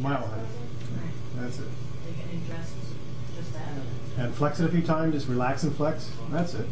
mile high. That's it. And flex it a few times, just relax and flex. That's it.